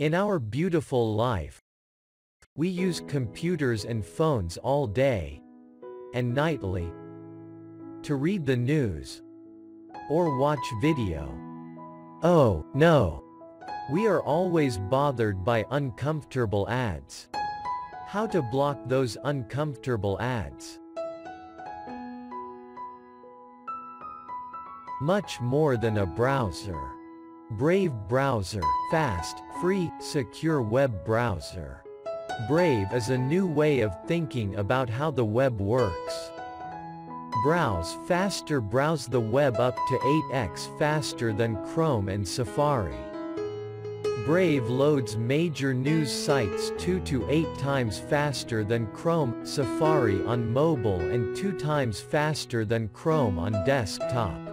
In our beautiful life, we use computers and phones all day and nightly to read the news or watch video. Oh, no. We are always bothered by uncomfortable ads. How to block those uncomfortable ads. Much more than a browser. Brave Browser, fast, free, secure web browser. Brave is a new way of thinking about how the web works. Browse faster Browse the web up to 8x faster than Chrome and Safari. Brave loads major news sites 2 to 8 times faster than Chrome, Safari on mobile and 2 times faster than Chrome on desktop.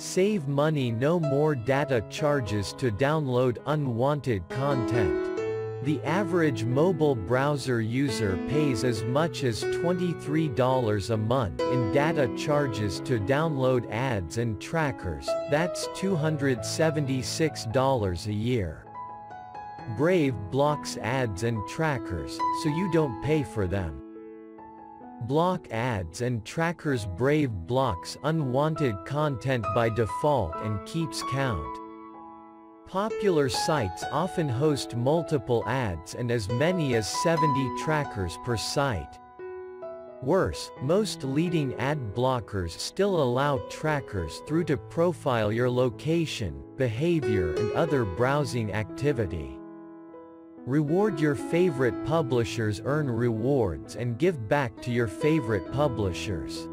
Save money no more data charges to download unwanted content. The average mobile browser user pays as much as $23 a month in data charges to download ads and trackers, that's $276 a year. Brave blocks ads and trackers, so you don't pay for them. Block ads and trackers Brave blocks unwanted content by default and keeps count. Popular sites often host multiple ads and as many as 70 trackers per site. Worse, most leading ad blockers still allow trackers through to profile your location, behavior and other browsing activity. Reward your favorite publishers earn rewards and give back to your favorite publishers.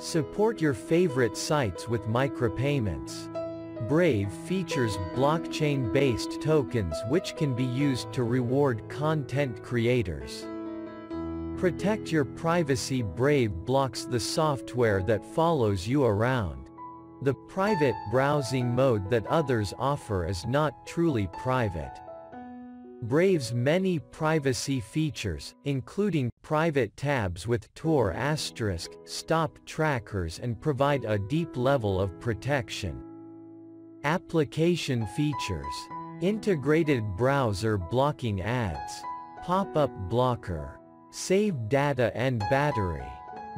Support your favorite sites with micropayments. Brave features blockchain-based tokens which can be used to reward content creators. Protect your privacy Brave blocks the software that follows you around. The private browsing mode that others offer is not truly private. Brave's many privacy features, including private tabs with Tor asterisk, stop trackers and provide a deep level of protection. Application features. Integrated browser blocking ads. Pop-up blocker. Save data and battery.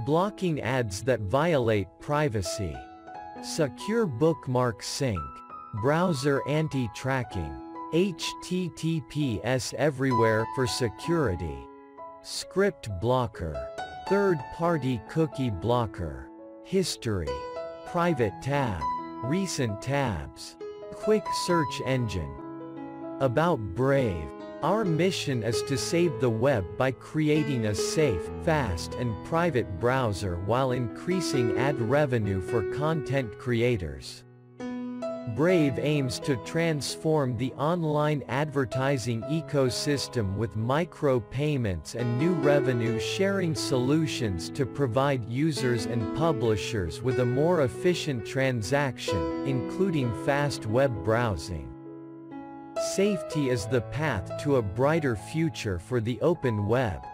Blocking ads that violate privacy. Secure bookmark sync. Browser anti-tracking. HTTPS everywhere for security. Script blocker. Third-party cookie blocker. History. Private tab. Recent tabs. Quick search engine. About Brave. Our mission is to save the web by creating a safe, fast and private browser while increasing ad revenue for content creators. Brave aims to transform the online advertising ecosystem with micropayments and new revenue-sharing solutions to provide users and publishers with a more efficient transaction, including fast web browsing. Safety is the path to a brighter future for the open web.